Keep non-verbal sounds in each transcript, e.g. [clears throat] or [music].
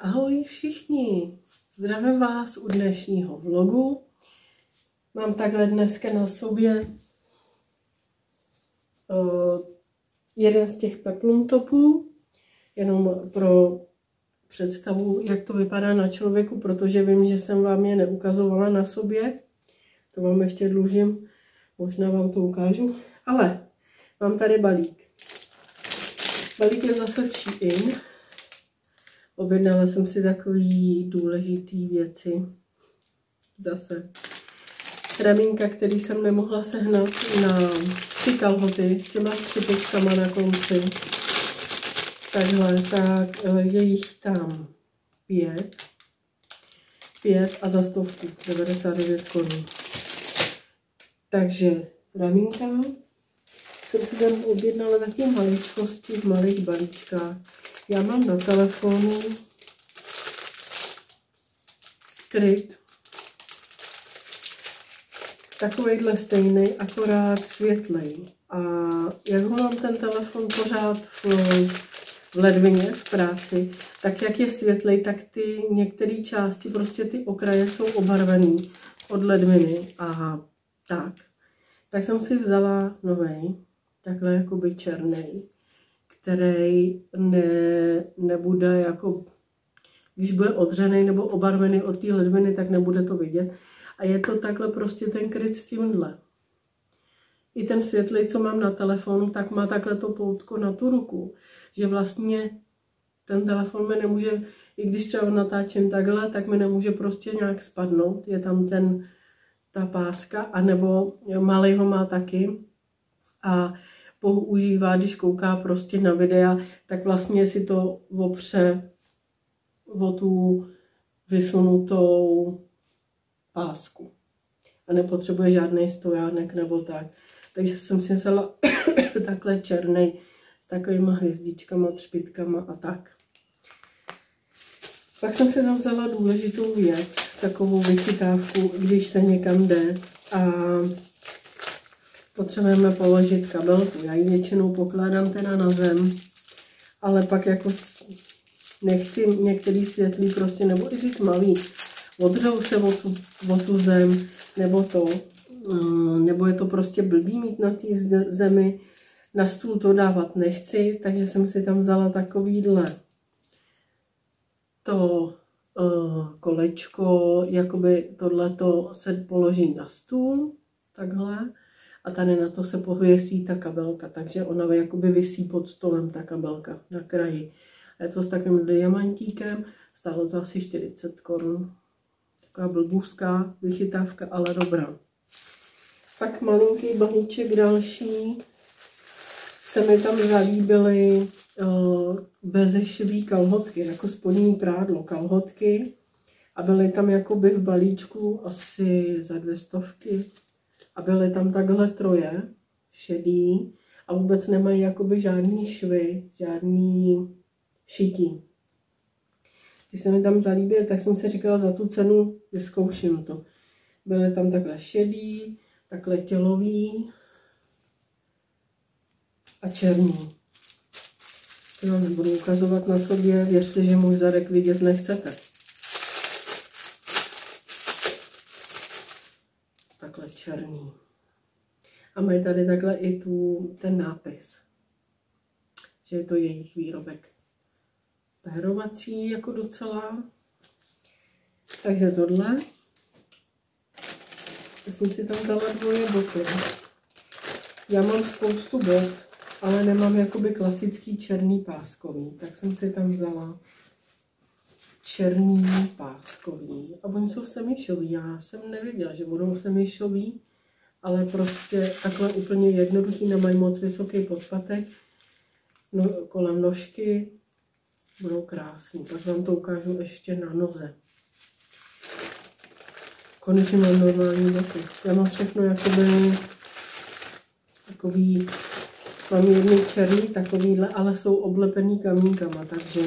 Ahoj všichni, zdravím vás u dnešního vlogu. Mám takhle dneska na sobě uh, jeden z těch peplum topů, jenom pro představu, jak to vypadá na člověku, protože vím, že jsem vám je neukazovala na sobě. To vám ještě dlužím, možná vám to ukážu. Ale mám tady balík. Balík je zase z Shein Objednala jsem si takový důležitý věci. Zase. Ramínka, který jsem nemohla sehnat na ty kalhoty s těma střepečkama na konci. Takhle, tak eh, je jich tam pět. Pět a za stovku, 99 korun. Takže ramínka. Jsem si tam objednala taky maličkosti v malých balíčkách. Já mám na telefonu kryt takovejhle stejný, akorát světlej. A jak ho mám ten telefon pořád v, v ledvině, v práci, tak jak je světlej, tak ty některé části, prostě ty okraje jsou obarvený od ledviny. A tak. Tak jsem si vzala novej, takhle jakoby černý který ne, nebude jako, když bude odřený nebo obarvený od té ledviny, tak nebude to vidět. A je to takhle prostě ten kryt s tímhle. I ten světlej, co mám na telefonu, tak má takhle to poutko na tu ruku, že vlastně ten telefon mi nemůže, i když třeba natáčím takhle, tak mi nemůže prostě nějak spadnout. Je tam ten, ta páska, anebo malý ho má taky. A používá, když kouká prostě na videa, tak vlastně si to opře o tu vysunutou pásku. A nepotřebuje žádný stojánek nebo tak. Takže jsem si vzala [coughs] takhle černý s takovýma hvězdičkama, třpitkama a tak. Pak jsem si tam vzala důležitou věc, takovou vychytávku, když se někam jde. A potřebujeme položit kabelku. Já ji většinou pokládám teda na zem, ale pak jako nechci některý světlý prostě, nebo i ty tmavý, odřou se o tu, o tu zem, nebo to, mm, nebo je to prostě blbý mít na té zemi, na stůl to dávat nechci, takže jsem si tam vzala takovýhle to uh, kolečko, jakoby tohleto se položí na stůl, takhle, a tady na to se pověsí ta kabelka, takže ona jakoby vysí pod stolem, ta kabelka na kraji. A je to s takovým diamantíkem, stálo to asi 40 korun. Taková blbůzká vychytávka, ale dobrá. Pak malinký balíček další se mi tam zalíbily uh, bezešivý kalhotky, jako spodní prádlo kalhotky. A byly tam jakoby v balíčku asi za dvě stovky a byly tam takhle troje, šedý a vůbec nemají jakoby žádný švy, žádný šití. Když se mi tam zalíbily, tak jsem si říkala, za tu cenu vyzkouším to. Byly tam takhle šedý, takhle tělový a černý. To vám nebudu ukazovat na sobě, věřte, že můj zadek vidět nechcete. Takhle černý. A mají tady takhle i tu, ten nápis, že je to jejich výrobek. Pérovací jako docela. Takže tohle. Já jsem si tam vzala dvoje boty. Já mám spoustu bot, ale nemám jakoby klasický černý páskový, tak jsem si tam vzala černý páskový. A oni jsou semišový. Já jsem nevěděla, že budou semišový, ale prostě takhle úplně jednoduchý, nemají moc vysoký podpatek. No, kolem nožky budou krásný. Tak vám to ukážu ještě na noze. Konečně mám normální boty. Já mám všechno jakoby takový, mám jedny černý takovýhle, ale jsou oblepený kamínkama, takže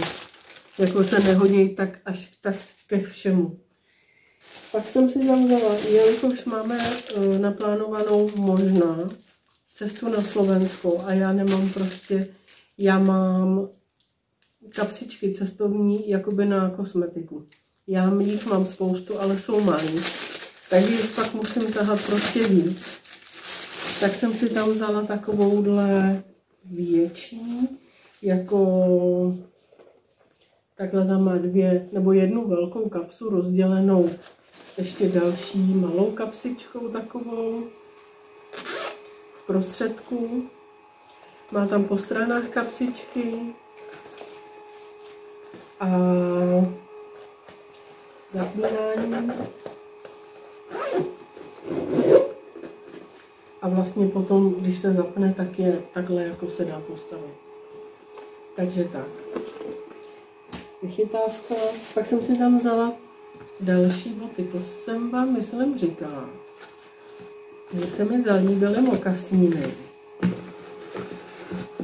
jako se nehodí tak až tak ke všemu. Pak jsem si tam vzala, jelikož máme uh, naplánovanou možná cestu na Slovensko a já nemám prostě, já mám kapsičky cestovní jakoby na kosmetiku. Já jich mám spoustu, ale jsou malý. Takže jich pak musím tahat prostě víc. Tak jsem si tam vzala takovouhle větší, jako takhle tam má dvě, nebo jednu velkou kapsu rozdělenou ještě další malou kapsičkou takovou v prostředku. Má tam po stranách kapsičky a zapínání. A vlastně potom, když se zapne, tak je takhle, jako se dá postavit. Takže tak. Vychytávka. Pak jsem si tam vzala další boty. To jsem vám, myslím, říkala. Že se mi zalíbily mokasíny.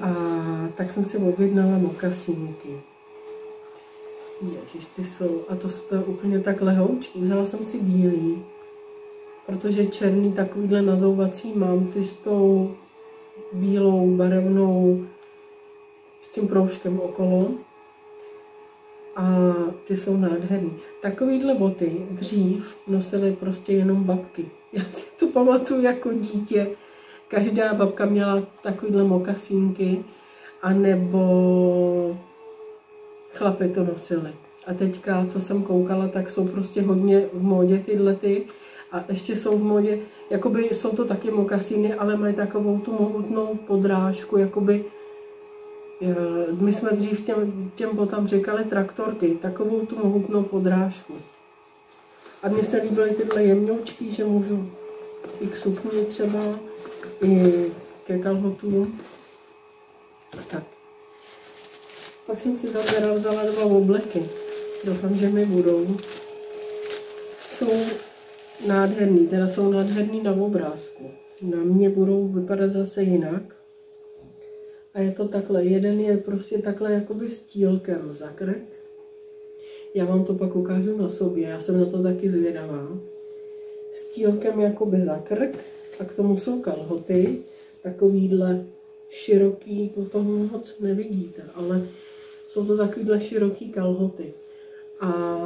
A tak jsem si objednala mokasínky. Ježiš, ty jsou, a to jsou úplně tak lehoučky. Vzala jsem si bílý, protože černý takovýhle nazouvací mám, ty s tou bílou barevnou, s tím proužkem okolo. A ty jsou nádherný. Takovýhle boty dřív nosily prostě jenom babky. [laughs] Já si to pamatuju jako dítě. Každá babka měla takovýhle mokasínky, anebo chlapy to nosili. A teďka, co jsem koukala, tak jsou prostě hodně v módě tyhle ty. A ještě jsou v módě, jakoby jsou to taky mokasíny, ale mají takovou tu mohutnou podrážku, jakoby my jsme dřív těm, těm botám říkali traktorky, takovou tu mohutnou podrážku. A mně se líbily tyhle jemňoučky, že můžu i k sukni třeba, i ke kalhotům. Tak. Pak jsem si tam teda vzala dva obleky. Doufám, že mi budou. Jsou nádherný, teda jsou nádherný na obrázku. Na mě budou vypadat zase jinak. A je to takhle, jeden je prostě takhle jakoby stílkem za krk. Já vám to pak ukážu na sobě, já jsem na to taky zvědavá. Stílkem jakoby za krk a k tomu jsou kalhoty, takovýhle široký, potom moc nevidíte, ale jsou to takovýhle široký kalhoty. A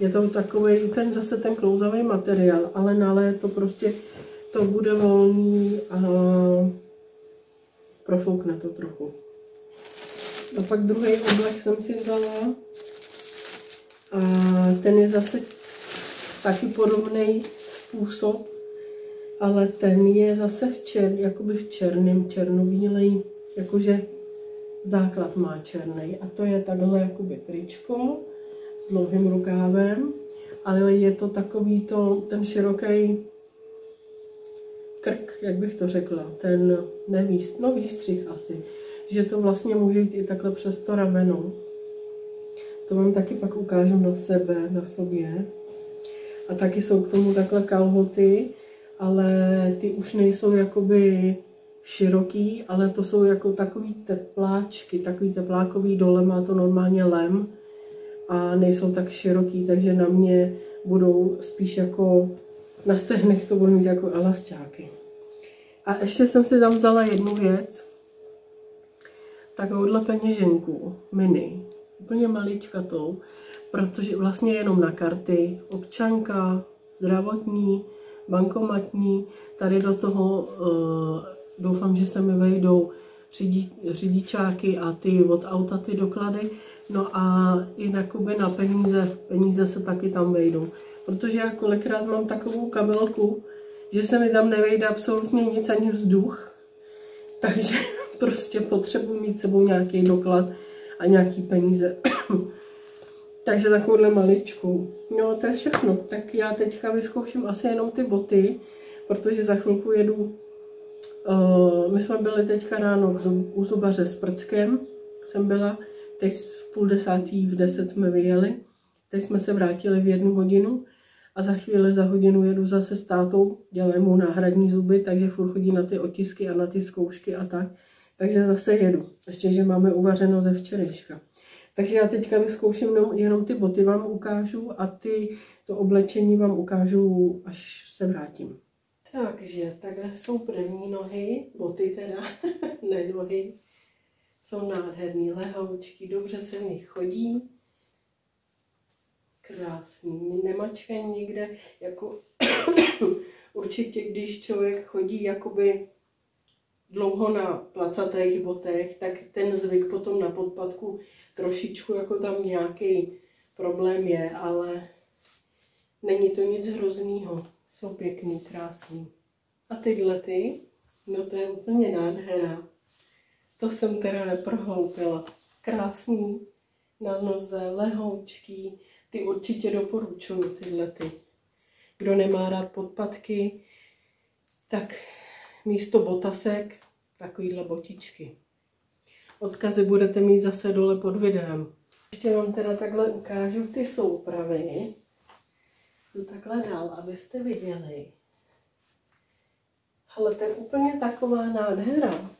je to takový ten zase ten klouzavý materiál, ale na léto prostě to bude volný a profoukne to trochu. A pak druhý oblek jsem si vzala a ten je zase taky podobný způsob, ale ten je zase v čer, jakoby v černém, černobílej, jakože základ má černý a to je takhle jakoby tričko s dlouhým rukávem, ale je to takový to, ten široký krk, jak bych to řekla, ten nevýst, no výstřih asi, že to vlastně může jít i takhle přes to rameno. To vám taky pak ukážu na sebe, na sobě. A taky jsou k tomu takhle kalhoty, ale ty už nejsou jakoby široký, ale to jsou jako takový tepláčky, takový teplákový dole má to normálně lem a nejsou tak široký, takže na mě budou spíš jako na stehnech to budou mít jako elastáky. A ještě jsem si tam vzala jednu věc, takovouhle peněženku, mini, úplně maličkatou, protože vlastně jenom na karty, občanka, zdravotní, bankomatní, tady do toho uh, doufám, že se mi vejdou řidi, řidičáky a ty od auta ty doklady, no a i jakoby na peníze, peníze se taky tam vejdou. Protože já kolikrát mám takovou kabelku, že se mi tam nevejde absolutně nic, ani vzduch, [laughs] takže prostě potřebuji mít sebou nějaký doklad a nějaký peníze. [clears throat] takže takovouhle maličku. No to je všechno. Tak já teďka vyzkouším asi jenom ty boty, protože za chvilku jedu Uh, my jsme byli teďka ráno u zubaře s prckem, jsem byla, teď v půl desátý, v deset jsme vyjeli, teď jsme se vrátili v jednu hodinu a za chvíli, za hodinu jedu zase s tátou, dělají mu náhradní zuby, takže furt chodí na ty otisky a na ty zkoušky a tak. Takže zase jedu, ještě, že máme uvařeno ze včerejška. Takže já teďka vyzkouším jenom, jenom ty boty vám ukážu a ty, to oblečení vám ukážu, až se vrátím. Takže takhle jsou první nohy, boty teda, [laughs] ne nohy. Jsou nádherný lehoučky, dobře se v nich chodí. Krásný, nemačkají nikde, jako [coughs] určitě, když člověk chodí jakoby dlouho na placatých botech, tak ten zvyk potom na podpadku trošičku jako tam nějaký problém je, ale není to nic hroznýho. Jsou pěkný, krásný. A tyhle ty, no to je úplně nádhera. To jsem teda neprohloupila. Krásný, na noze, lehoučký. Ty určitě doporučuju tyhle ty. Kdo nemá rád podpatky, tak místo botasek takovýhle botičky. Odkazy budete mít zase dole pod videem. Ještě vám teda takhle ukážu ty soupravy. Jdu takhle dál, abyste viděli. Ale to je úplně taková nádhera.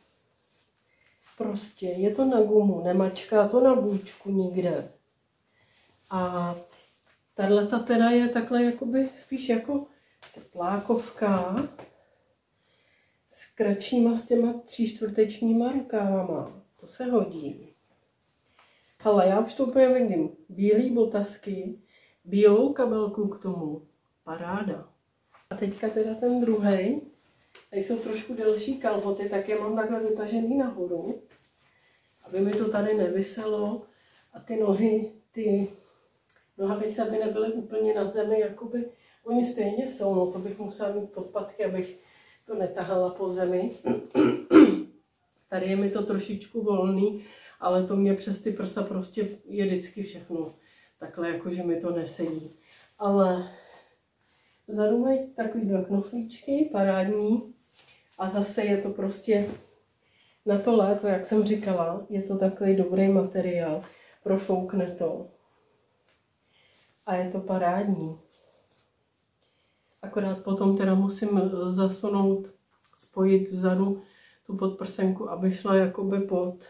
Prostě je to na gumu, nemačká to na bůčku nikde. A tahle teda je takhle jakoby spíš jako teplákovka s kratšíma s těma tří čtvrtečníma rukávama. To se hodí. Ale já už to úplně vidím. Bílý botasky, bílou kabelku k tomu. Paráda. A teďka teda ten druhý. Tady jsou trošku delší kalhoty, tak je mám takhle vytažený nahoru, aby mi to tady nevyselo. A ty nohy, ty nohavice, aby nebyly úplně na zemi, jakoby oni stejně jsou, no to bych musela mít podpatky, abych to netahala po zemi. Tady je mi to trošičku volný, ale to mě přes ty prsa prostě je vždycky všechno takhle, jako že mi to nesedí. Ale vzadu mají takový dva knoflíčky, parádní. A zase je to prostě na to léto, jak jsem říkala, je to takový dobrý materiál, profoukne to. A je to parádní. Akorát potom teda musím zasunout, spojit vzadu tu podprsenku, aby šla jakoby pod,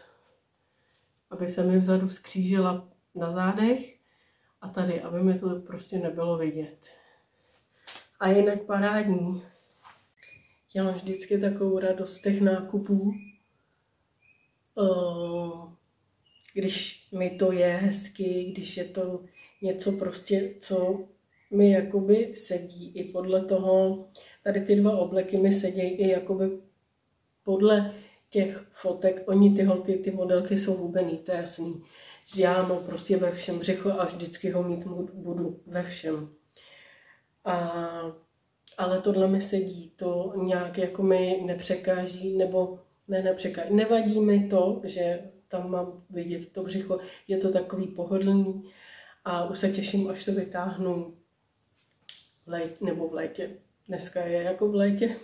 aby se mi vzadu skřížila na zádech a tady, aby mi to prostě nebylo vidět. A jinak parádní. Já mám vždycky takovou radost těch nákupů, eh, když mi to je hezky, když je to něco prostě, co mi jakoby sedí i podle toho, tady ty dva obleky mi sedějí i jakoby podle těch fotek, oni ty, ty modelky jsou hubený, to je jasný. Já mám prostě ve všem břicho a vždycky ho mít budu ve všem. A, ale tohle mi sedí, to nějak jako mi nepřekáží, nebo ne nepřekáží, nevadí mi to, že tam mám vidět to břicho, je to takový pohodlný a už se těším, až to vytáhnu v létě, nebo v létě. Dneska je jako v létě.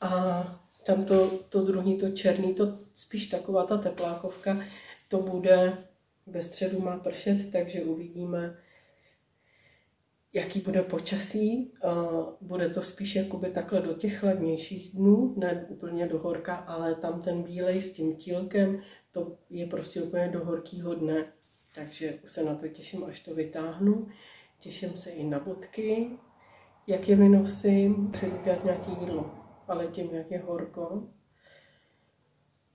A tam to, to druhý, to černý, to spíš taková ta teplákovka, to bude, ve středu má pršet, takže uvidíme, jaký bude počasí. Bude to spíš jakoby takhle do těch chladnějších dnů, ne úplně do horka, ale tam ten bílej s tím tílkem, to je prostě úplně do horkýho dne. Takže se na to těším, až to vytáhnu. Těším se i na bodky, jak je vynosím, chci udělat nějaké jídlo ale tím, jak je horko,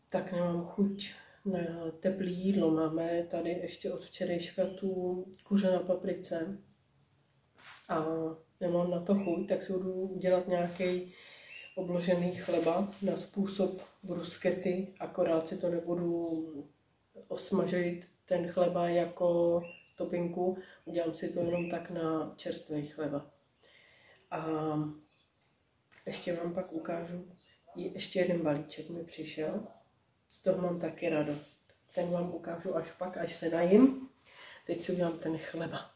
tak nemám chuť na teplý jídlo. Máme tady ještě od včerejška tu kuře na paprice a nemám na to chuť, tak si budu dělat nějaký obložený chleba na způsob bruskety, akorát si to nebudu osmažit ten chleba jako topinku, udělám si to jenom tak na čerstvý chleba. A ještě vám pak ukážu, ještě jeden balíček mi přišel, z toho mám taky radost. Ten vám ukážu až pak, až se najím. Teď si udělám ten chleba.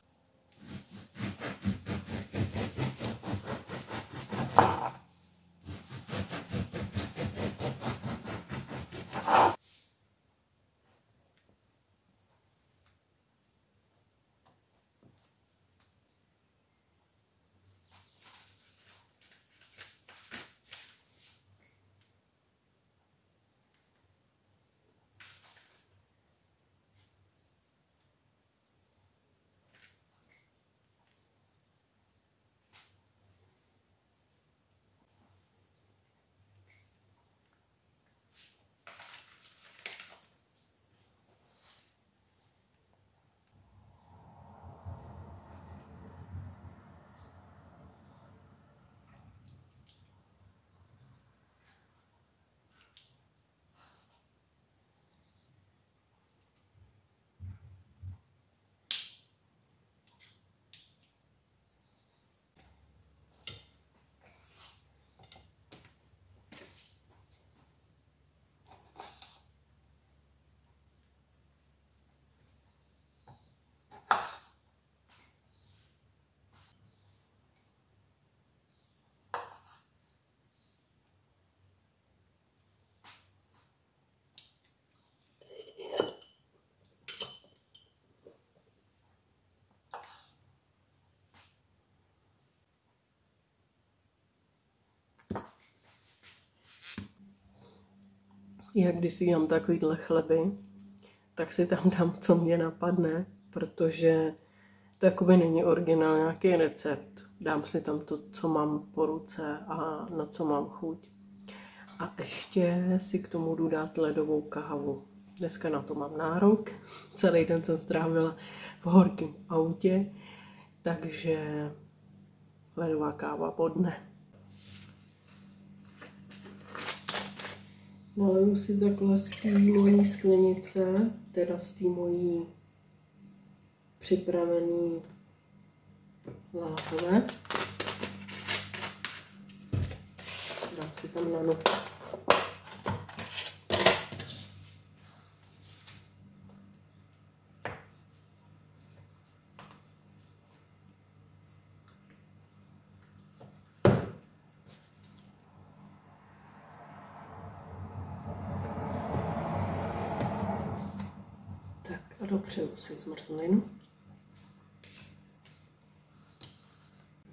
Jak když si dám takovýhle chleby, tak si tam dám, co mě napadne, protože to jakoby není originál nějaký recept. Dám si tam to, co mám po ruce a na co mám chuť. A ještě si k tomu jdu dát ledovou kávu. Dneska na to mám nárok. Celý den jsem strávila v horkém autě, takže ledová káva podne. Naleju si takhle z té mojí sklenice, teda z té mojí připravený láhve. Dám si tam na dopřeju si zmrzlinu.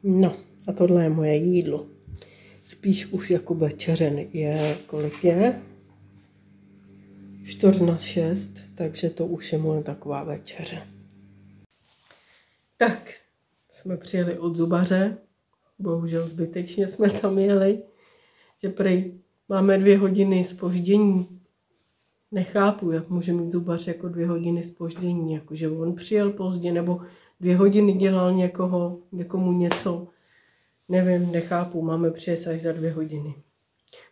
No a tohle je moje jídlo. Spíš už jako večeřen je, kolik je? 4 na 6, takže to už je moje taková večeře. Tak, jsme přijeli od zubaře. Bohužel zbytečně jsme tam jeli. Že prej máme dvě hodiny spoždění. Nechápu, jak může mít zubař jako dvě hodiny spoždění. Jakože on přijel pozdě, nebo dvě hodiny dělal někoho, někomu něco. Nevím, nechápu, máme přijet až za dvě hodiny.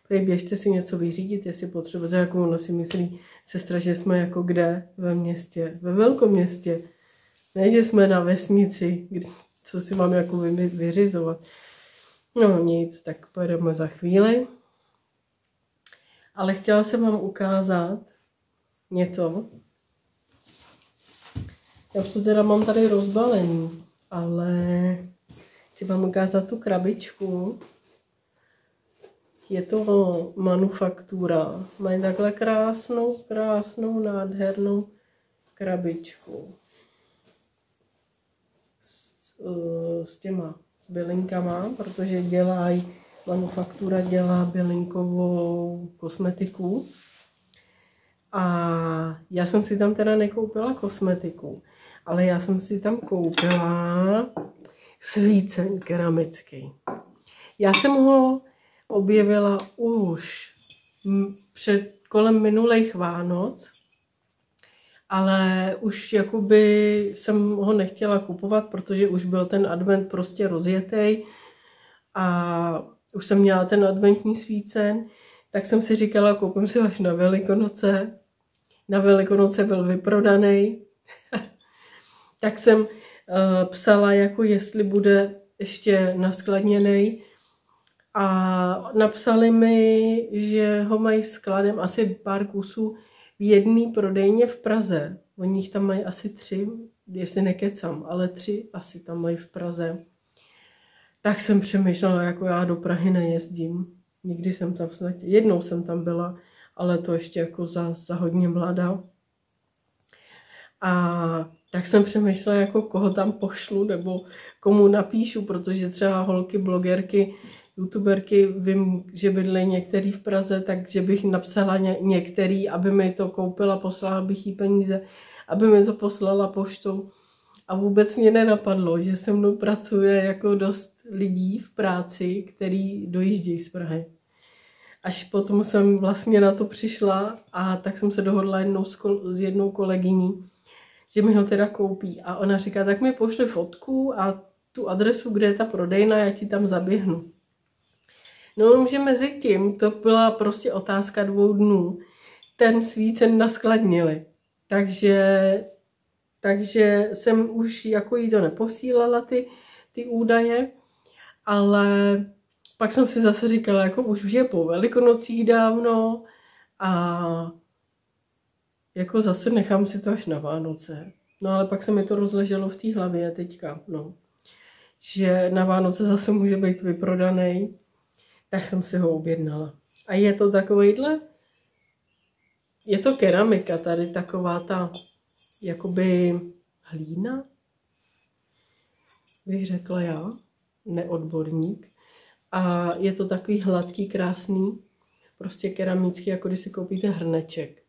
Prej běžte si něco vyřídit, jestli potřebujete, jako ona si myslí sestra, že jsme jako kde ve městě, ve velkom městě. Ne, že jsme na vesnici, kdy, co si mám jako vy, vyřizovat. No nic, tak pojedeme za chvíli. Ale chtěla jsem vám ukázat něco. Já už to teda mám tady rozbalený, ale chci vám ukázat tu krabičku. Je to manufaktura. Mají takhle krásnou, krásnou, nádhernou krabičku. S, uh, s těma s bylinkama, protože dělají, manufaktura dělá bylinkovou kosmetiku. A já jsem si tam teda nekoupila kosmetiku, ale já jsem si tam koupila svícen keramický. Já jsem ho objevila už před kolem minulých Vánoc, ale už jakoby jsem ho nechtěla kupovat, protože už byl ten advent prostě rozjetý a už jsem měla ten adventní svícen, tak jsem si říkala, koupím si ho až na Velikonoce. Na Velikonoce byl vyprodaný, [laughs] tak jsem uh, psala, jako jestli bude ještě naskladněný. A napsali mi, že ho mají skladem asi pár kusů v jedné prodejně v Praze. Oni jich tam mají asi tři, jestli nekecam, ale tři asi tam mají v Praze. Tak jsem přemýšlela, jako já do Prahy nejezdím. Nikdy jsem tam snad, jednou jsem tam byla, ale to ještě jako za, za hodně mladá. A tak jsem přemýšlela, jako koho tam pošlu nebo komu napíšu, protože třeba holky, blogerky, youtuberky, vím, že bydlí některý v Praze, takže bych napsala ně, některý, aby mi to koupila, poslala bych jí peníze, aby mi to poslala poštou. A vůbec mě nenapadlo, že se mnou pracuje jako dost lidí v práci, který dojíždějí z Prahy. Až potom jsem vlastně na to přišla a tak jsem se dohodla jednou s, s jednou kolegyní, že mi ho teda koupí. A ona říká, tak mi pošli fotku a tu adresu, kde je ta prodejna, já ti tam zaběhnu. No, že mezi tím to byla prostě otázka dvou dnů. Ten svícen naskladnili. Takže, takže jsem už jako jí to neposílala, ty, ty údaje, ale pak jsem si zase říkala, jako už je po velikonocích dávno a jako zase nechám si to až na Vánoce. No ale pak se mi to rozleželo v té hlavě teďka, no. Že na Vánoce zase může být vyprodaný, tak jsem si ho objednala. A je to takovýhle, je to keramika tady, taková ta, jakoby hlína, bych řekla já, neodborník. A je to takový hladký, krásný, prostě keramický, jako když si koupíte hrneček.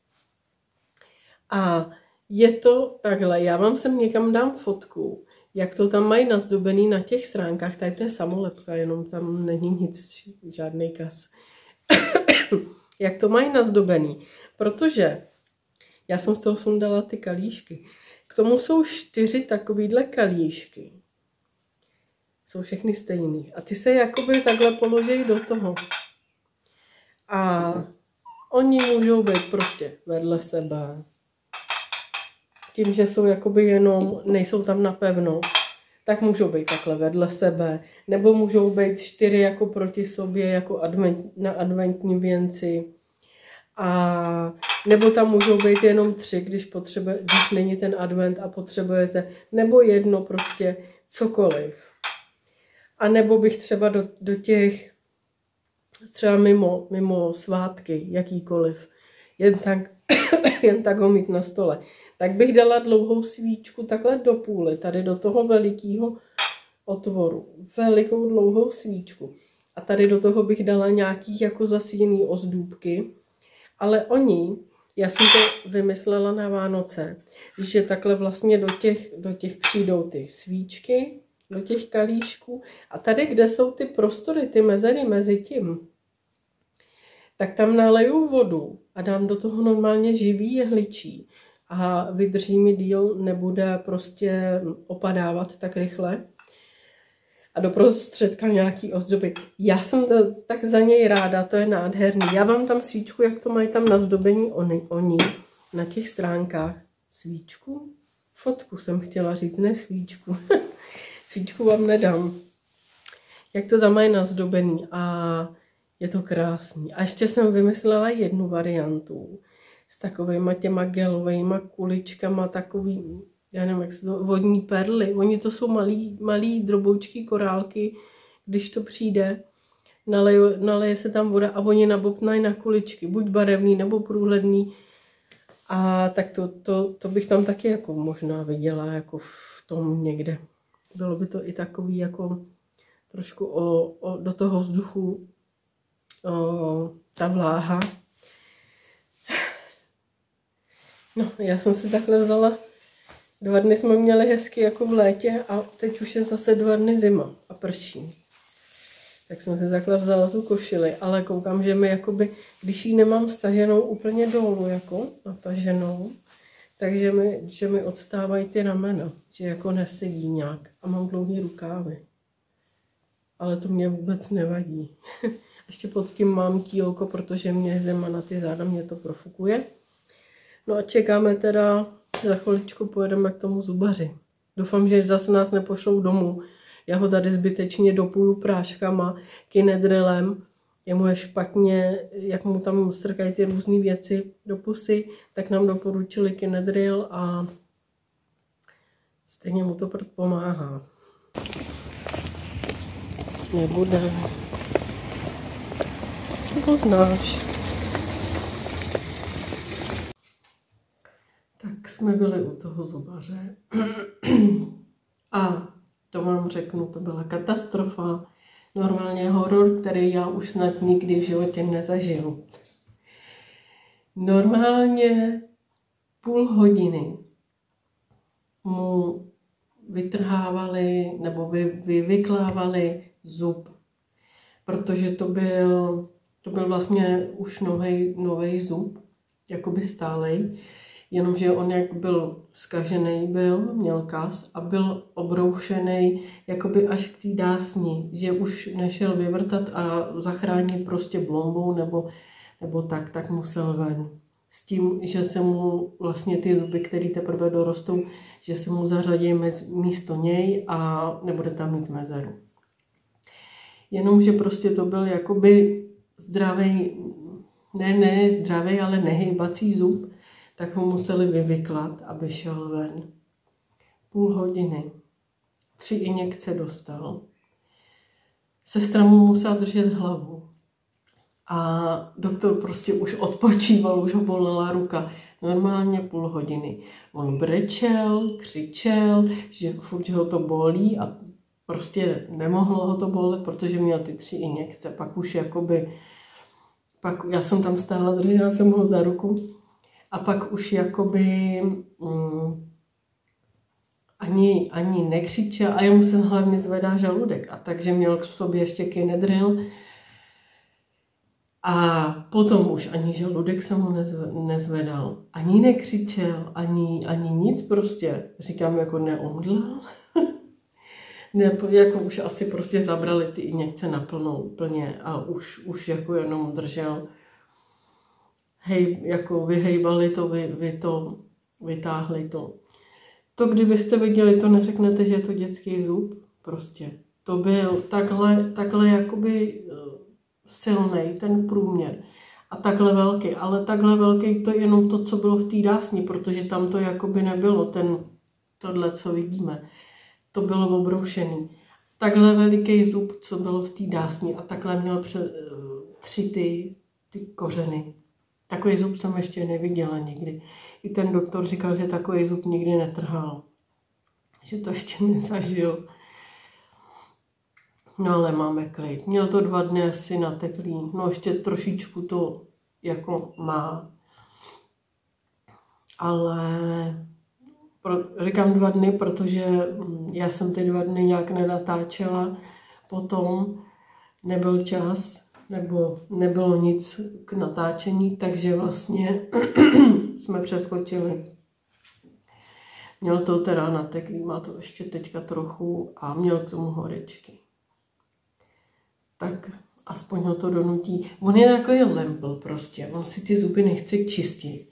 A je to takhle, já vám sem někam dám fotku, jak to tam mají nazdobený na těch stránkách, tady to je samolepka, jenom tam není nic, žádný kas. [coughs] jak to mají nazdobený, protože já jsem z toho sundala ty kalíšky. K tomu jsou čtyři takovýhle kalíšky. Jsou všechny stejný. A ty se jakoby takhle položí do toho. A oni můžou být prostě vedle sebe. Tím, že jsou jakoby jenom, nejsou tam napevno, tak můžou být takhle vedle sebe. Nebo můžou být čtyři jako proti sobě, jako advent, na adventní věnci. A nebo tam můžou být jenom tři, když, potřebuje, když není ten advent a potřebujete, nebo jedno prostě, cokoliv. A nebo bych třeba do, do těch, třeba mimo, mimo svátky, jakýkoliv, jen tak, [coughs] jen tak ho mít na stole, tak bych dala dlouhou svíčku takhle do půly, tady do toho velikého otvoru. Velikou dlouhou svíčku. A tady do toho bych dala nějaký jako zasíjený ozdůbky. Ale oni, já jsem to vymyslela na Vánoce, že takhle vlastně do těch, do těch přijdou ty svíčky, do těch kalíšků. A tady, kde jsou ty prostory, ty mezery mezi tím, tak tam naleju vodu a dám do toho normálně živý jehličí a vydrží mi díl, nebude prostě opadávat tak rychle. A do prostředka nějaký ozdoby. Já jsem to, tak za něj ráda, to je nádherný. Já vám tam svíčku, jak to mají tam na zdobení oni, oni na těch stránkách. Svíčku? Fotku jsem chtěla říct, ne svíčku. [laughs] svíčku vám nedám. Jak to tam mají nazdobený a je to krásný. A ještě jsem vymyslela jednu variantu s takovými těma gelovými kuličkama, takový, já nevím, jak se to, vodní perly. Oni to jsou malý, malý droboučký korálky, když to přijde, naleje, naleje se tam voda a oni nabopnají na kuličky, buď barevný nebo průhledný. A tak to, to, to bych tam taky jako možná viděla jako v tom někde. Bylo by to i takový jako trošku o, o, do toho vzduchu o, ta vláha. No, já jsem si takhle vzala, dva dny jsme měli hezky jako v létě a teď už je zase dva dny zima a prší. Tak jsem si takhle vzala tu košili, ale koukám, že mi jakoby, když ji nemám staženou úplně dolů, jako nataženou, takže mi, že mi odstávají ty ramena, že jako nesedí nějak a mám dlouhý rukávy. Ale to mě vůbec nevadí. [laughs] Ještě pod tím mám tílko, protože mě zima na ty záda mě to profukuje. No a čekáme teda, za chviličku pojedeme k tomu zubaři. Doufám, že zase nás nepošlou domů. Já ho tady zbytečně dopuju práškama, kinedrilem. Jemu je špatně, jak mu tam strkají ty různé věci do pusy, tak nám doporučili kinedril a stejně mu to pomáhá. Nebude. To znáš. jsme byli u toho zubaře [clears throat] a to vám řeknu, to byla katastrofa. Normálně horor, který já už snad nikdy v životě nezažil. Normálně půl hodiny mu vytrhávali nebo vy, vyvyklávali zub, protože to byl, to byl vlastně už nový zub, jakoby stálej jenomže on jak byl skažený byl, měl kas a byl obroušený jakoby až k té dásni, že už nešel vyvrtat a zachránit prostě blombou nebo, nebo tak, tak musel ven. S tím, že se mu vlastně ty zuby, které teprve dorostou, že se mu zařadí mez, místo něj a nebude tam mít mezeru. Jenomže prostě to byl jakoby zdravý, ne, ne zdravý, ale nehýbací zub, tak ho museli vyvyklat, aby šel ven. Půl hodiny. Tři injekce dostal. Sestra mu musela držet hlavu. A doktor prostě už odpočíval, už ho bolela ruka. Normálně půl hodiny. On brečel, křičel, že furt, že ho to bolí a prostě nemohlo ho to bolet, protože měl ty tři injekce. Pak už jakoby pak já jsem tam stála, držela jsem ho za ruku a pak už jakoby mm, ani, ani nekřičel a jemu se hlavně zvedá žaludek a takže měl k sobě ještě kinedril a potom už ani žaludek se mu nezvedal, ani nekřičel, ani, ani nic prostě. Říkám, jako neomdlel. [laughs] ne, jako už asi prostě zabrali ty injekce naplno úplně a už, už jako jenom držel. Hej, jako vyhejbali to, vy, vy to, vytáhli to. To, kdybyste viděli, to neřeknete, že je to dětský zub. Prostě. To byl takhle, takhle jakoby silný ten průměr a takhle velký, ale takhle velký to je jenom to, co bylo v té dásni, protože tam to jakoby nebylo, ten, tohle, co vidíme. To bylo obroušený. Takhle veliký zub, co bylo v té dásni a takhle měl pře, tři ty, ty kořeny. Takový zub jsem ještě neviděla nikdy. I ten doktor říkal, že takový zub nikdy netrhal. Že to ještě nezažil. No ale máme klid. Měl to dva dny asi nateklý. No ještě trošičku to jako má. Ale pro, říkám dva dny, protože mm, já jsem ty dva dny nějak nenatáčela. Potom nebyl čas, nebo nebylo nic k natáčení, takže vlastně [clears throat] jsme přeskočili. Měl to teda nateklý, má to ještě teďka trochu a měl k tomu horečky tak aspoň ho to donutí. On je takový lempl prostě, on si ty zuby nechce čistit.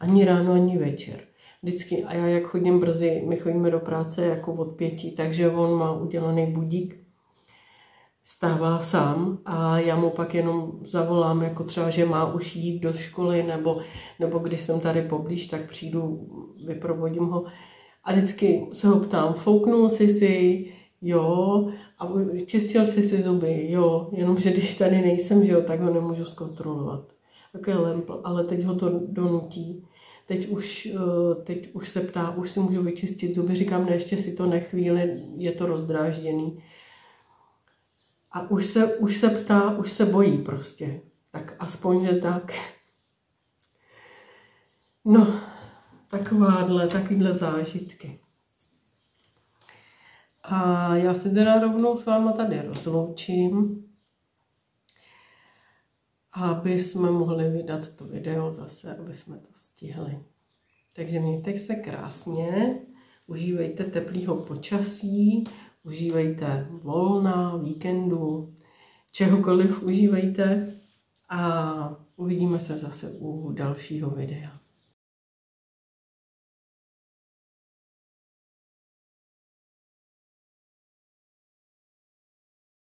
Ani ráno, ani večer. Vždycky, a já jak chodím brzy, my chodíme do práce jako od pěti, takže on má udělaný budík, vstává sám a já mu pak jenom zavolám, jako třeba, že má už jít do školy, nebo, nebo když jsem tady poblíž, tak přijdu, vyprovodím ho. A vždycky se ho ptám, fouknul jsi si, jo, a čistil si si zuby, jo, jenomže když tady nejsem, že jo, tak ho nemůžu zkontrolovat. Také lempl, ale teď ho to donutí. Teď už, eh, teď už se ptá, už si můžu vyčistit zuby, říkám, ne, ještě si to nechvíli, je to rozdrážděný. A už se, už se ptá, už se bojí prostě. Tak aspoň, že tak. No, takováhle, takovýhle zážitky. A já se teda rovnou s váma tady rozloučím, aby jsme mohli vydat to video zase, aby jsme to stihli. Takže mějte se krásně, užívejte teplého počasí, užívejte volna, víkendu, čehokoliv užívejte a uvidíme se zase u dalšího videa.